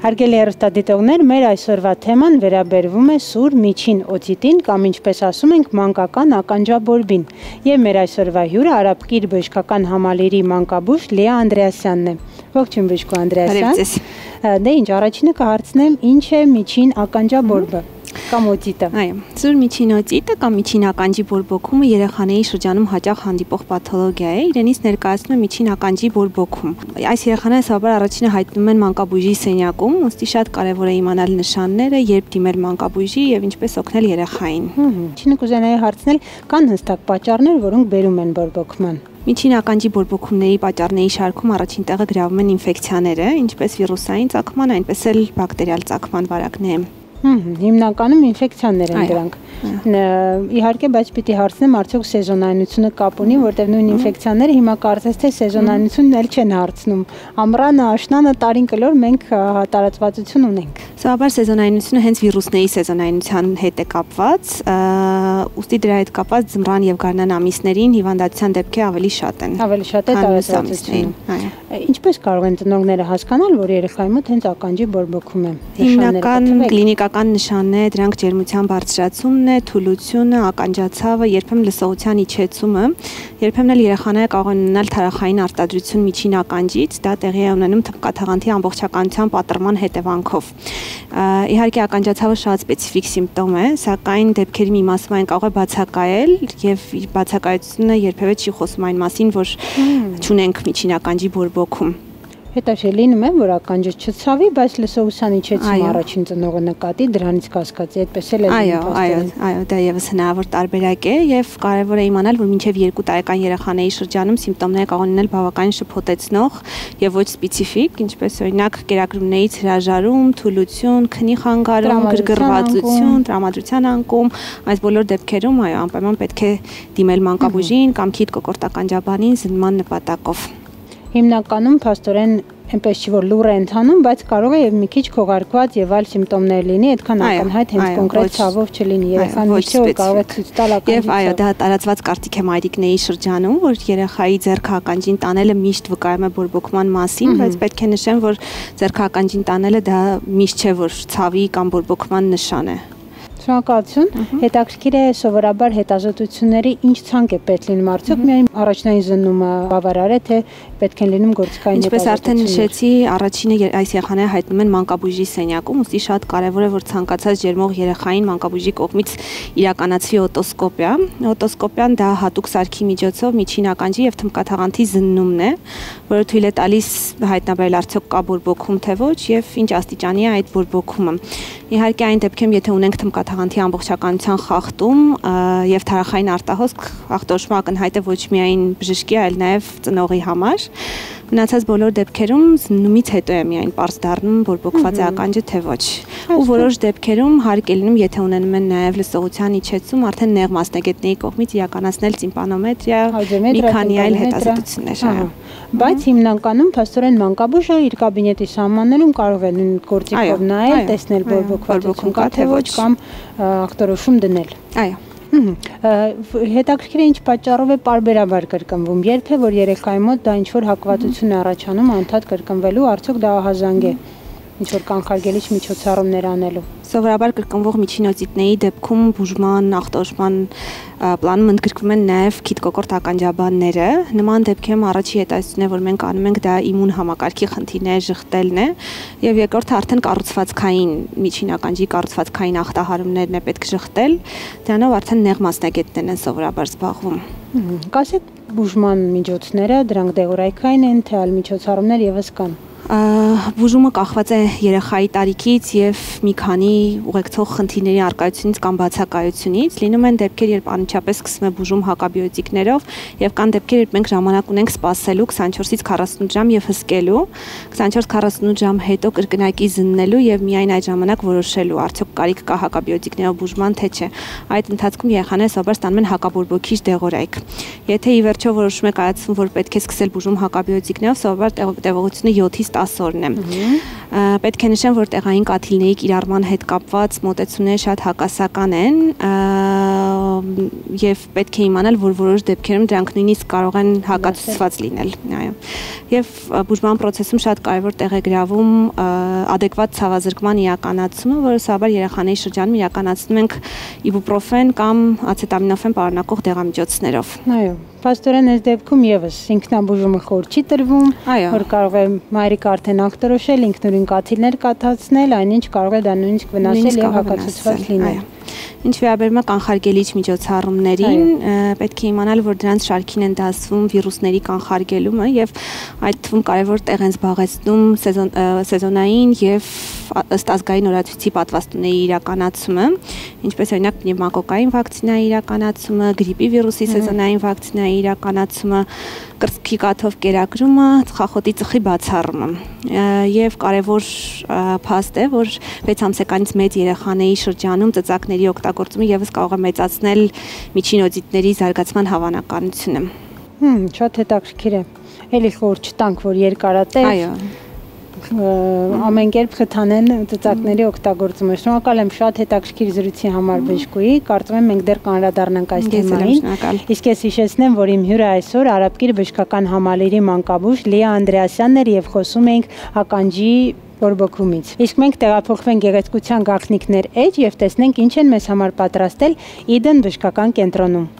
Հարգելի հեռուստադիտողներ, մեր այսօրվա թեման վերաբերվում է սուր միջին օծիտին կամ ինչպես ասում ենք մանկական ականջաբորբին։ Եվ մեր այսօրվա հյուրը Արաբկիր բժշկական համալիրի մանկաբույժ Լիա Անդրեասյանն է։ Ողջույն բժշկու Անդրեասյան։ Դե ինչ, առաջինը կհարցնեմ, ինչ է միջին ականջաբորբը կամ օծիտը։ Այո, սուր միջին օծիտը կամ միջին ականջի բորբոքումը երեխաների շրջանում հաճախ հանդիպող պաթոլոգիա է։ Իրենից ներկայացնում է միջին ականջի բորբոքում։ Այս երեխաները սովորաբար առաջինը հայտնվում են մանկաբույժի սենյակում, ուստի շատ կարևոր է իմանալ նշանները, երբ դիմել մանկաբույժի եւ ինչպես օգնել երեխային։ Ինչինը կուզենայի հարցնել, կան հստակ պատճառներ, որոնք բերում են բորբոքման։ Միջին ականջի բորբոքումների պատճառների շարքում առաջին տեղը գրավում են ինֆեկցիաները, ինչպես վիրուսային ծագման, այնպես էլ բակտերիալ ծագման վարակներ։ Հիմնականում ինֆեկցիաներ են դրանք։ Իհարկե, բայց պիտի հարցնեմ, արդյոք սեզոնայնությունը կապ ունի, որտեղ նույն ինֆեկցիաները հիմա կարծես թե սեզոնայնությունն էլ չեն հարցնում։ Ամռանը, աշնանը, տարին կլոր մենք տարածվածություն ունենք։ Սովորաբար սեզոնայնությունը հենց վիրուսների սեզոնայնության հետ է կապված, ուստի դրա հետ կապված ձմռան եւ գարնան ամիսներին հիվանդացության դեպքերը ավելի շատ են։ Ավելի շատ է տարածվածությունը։ Ինչպես կարող են ծնողները հասկանալ, որ երեխայի մոտ հենց ականջի բորբոքում է։ Հիմնական Գիտական նշանն է, դրանք ջերմության բարձրացումն է, թուլությունը, ականջացավը, երբեմն լսողության իջեցումը, երբեմն էլ երեխաները կարող են ունենալ թարախային արտադրություն միջին ականջից, դա տեղի է ունենում թփկաթաղանթի ամբողջականության պատրման հետևանքով։ Իհարկե ականջացավը շատ սպეციფիկ սիմպտոմ է, սակայն դեպքերի մի մասում այն կարող է բացակայել եւ իր բացակայությունը երբևէ չի խոսում այն մասին, որ ճունենք միջին ականջի բորբոքում։ Հետաքրքիր լինում է, որ ականջը չցավի, բայց լսողուսանի չեցիմ առաջին ծնողը նկատի, դրանից կասկածի, այդպես էլ է Այո, այո, այո, դա եւս հնարավոր տարբերակ է եւ կարեւոր է իմանալ, որ մինչեւ 2 տարեկան երեխաների շրջանում սիմպտոմները կարող լինել բավականին շփոթեցնող եւ ոչ սպეციფիկ, ինչպես օրինակ կերակրումներից հրաժարում, թուլություն, քնի խանգարում, գրգռվածություն, տրամադրության անկում, այս բոլոր դեպքերում այո, անպայման պետք է դիմել մանկաբույժին կամ քիթ կոկորտականջաբանին զննման նպատակով հիմնականում փաստորեն այնպես չի որ լուր է ընթանում, բայց կարող է եւ մի քիչ քողարկված եւ այլ սիմպտոմներ լինի, այդքան ակնհայտ հենց կոնկրետ ցավով չլինի։ Երեխան միջը որ կարող է ցույց տալ ականջի։ Եվ այո, դա տարածված կարծիք է մայրիկների շրջանում, որ երեխայի ձեռքականջին տանելը միշտ վկայում է բորբոքման մասին, բայց պետք է նշեմ, որ ձեռքականջին տանելը դա միշտ չէ որ ցավի կամ բորբոքման նշան է։ Շնորհակալություն։ Հետաքրքիր է սովորաբար հետազոտությունների ինչ ցանկ է պետք լինում արդյոք միայն առաջնային զննումը բավարար է թե պետք են լինում գործիքային Ինչպես արդեն նշեցի, առաջինը այս երեխաները հայտնում են մանկաբույժի սենյակում, ուստի շատ կարևոր է որ ցանկացած ջերմող երեխային մանկաբույժի կողմից իրականացվի օտոսկոպիա։ Օտոսկոպիան դա հատուկ սարքի միջոցով միջին ականջի եւ թմկաթաղանթի զննումն է, որը թույլ է տալիս հայտնաբերել արդյոք կա բորբոքում թե ոչ եւ ինչ աստիճանի է այդ բորբոքումը։ Իհարկե այն դեպքում, եթե ունենք թմկաթաղանթի ամբողջականության խախտում եւ թարախային արտահոսք, ախտորոշումը ակնհայտ է ոչ միայն բժշկի, այլ նաեւ ծնողի համար։ Մնացած բոլոր դեպքերում զննումից հետո է միայն པարզ դառնում, որ բոկված է ականջը թե ոչ։ Ու որոշ դեպքերում հարկ է լինում, եթե ունենում են նաև լսողության իջեցում, արդեն նեղ մասնագետների կողմից իրականացնել տիմպանոմետրիա, մի քանի այլ հետազոտություններ, այո։ Բայց հիմնականում փաստորեն մանկաբույժը իր կաբինետի սահմաններում կարող է նույն գործիքով նայել, տեսնել, որ բոկվածություն կա թե ոչ կամ ախտորոշում դնել։ Այո հետաքրքիր է ինչ պատճառով է parberabar կրկնվում։ Երբ է որ երեխայի մոտ դա ինչ որ հակվածություն է առաջանում անդադ կրկնվելու, արդյոք դա ահազանգ է ինչ որ կանխարգելիչ միջոցառումներ անելու։ Սովորաբար կրկնվող միջինոցիտների դեպքում բուժման, ախտորոշման պլանում ընդգրկվում են նաև քիթկոկորտ ականջաբանները։ Նման դեպքերում առաջի հետազոտությունն է, որ մենք անում ենք դա իմուն համակարգի խնդիրներ շղթելն է, եւ երկրորդը արդեն կառուցվածքային միջին ականջի կառուցվածքային ախտահարումներն է պետք շղթել։ Դրանով արդեն նեղ մասնագետներն են սովորաբար զբաղվում։ Կասեք բուժման միջոցները, դրանք դեղորայքային են, թե այլ միջոցառումներ եւս կան բուժումը կախված է երեխայի տարիքից եւ մի քանի ուղեկցող խնդիրների արկայությունից կամ բացակայությունից։ Լինում են դեպքեր, երբ անմիջապես սկսվում է բուժում հակաբիոտիկներով եւ կան դեպքեր, երբ մենք ժամանակ ունենք սպասելու 24-ից 48 ժամ եւ հսկելու, 24-48 ժամ հետո կրկնակի զննելու եւ միայն այդ ժամանակ որոշելու արդյոք կարիք կա հակաբիոտիկներով բուժման թե չէ։ Այդ ընթացքում երեխաները սովորաբար ստանում են հակաբորբոքիչ դեղորայք։ Եթե ի վերջո որոշում եք կայացվում, որ պետք է սկսել բուժում հակաբիոտիկներով, սովորաբար տևողությունը 7-ից 10 օրն է։ Պետք է նշեմ, որ տեղային կաթիլների կիրառման հետ կապված մոտեցումները շատ հակասական են եւ պետք է իմանալ, որ որոշ դեպքերում դրանք նույնիսկ կարող են հակացուցված լինել, այո։ Եվ բուժման process-ում շատ կարևոր տեղ է գրավում adekvat ցավազրկման իրականացումը, որը սովորաբար երեխաների շրջանում իրականացնում ենք իբուպրոֆեն կամ ացետամինոֆեն պարունակող դեղամիջոցներով։ Այո, Պաստորեն այս դեպքում եւս ինքնաբուժումը խոր չի տրվում, որ կարող է մայրիկը արդեն ակտորոշել, ինքնուրույն կաթիլներ կաթացնել, այնինչ կարող է դա նույնիսկ վնասել եւ հակացուցված լինել։ Ինչ վերաբերում է կանխարգելիչ միջոցառումներին, պետք է իմանալ, որ դրանց շարքին են դասվում վիրուսների կանխարգելումը եւ այդ թվում կարևոր տեղ են զբաղեցնում սեզոն սեզոնային եւ ըստ ազգային օրացույցի պատվաստումների իրականացումը, ինչպես օրինակ պնևմակոկային վակցինայի իրականացումը, գրիպի վիրուսի սեզոնային վակցինայի իրականացումը, կրծքի կաթով կերակրումը, ծխախոտի ծխի բացառումը։ Եվ կարևոր փաստ է, որ 6 ամսեկանից մեծ երեխաների շրջանում ծծակների օգտագործումը եւս կարող է մեծացնել միջին օդիտների զարգացման հավանականությունը։ Հմ, շատ հետաքրքիր է։ Էլի խոր չտանք, որ երկարատև։ Այո ամեն կերպ խթանեն ծծակների օգտագործումը։ Շնորհակալ եմ շատ հետաքրքիր զրույցի համար Բեժկուի։ Կարծում եմ մենք դեռ կանրադառնանք այս թեմային։ Իսկ ես հիշեցնեմ, որ իմ հյուրը այսօր Արաբկիր բժշկական համալիրի մանկաբույժ Լիա Անդրեասյանն էր եւ խոսում էինք ականջի բորբոքումից։ Իսկ մենք տեղափոխվենք գեղեցկության գաղտնիքներ էջ եւ տեսնենք ինչ են մեզ համար պատրաստել Իդեն բժշկական կենտրոնում։